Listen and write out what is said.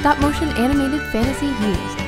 stop motion animated fantasy heroes.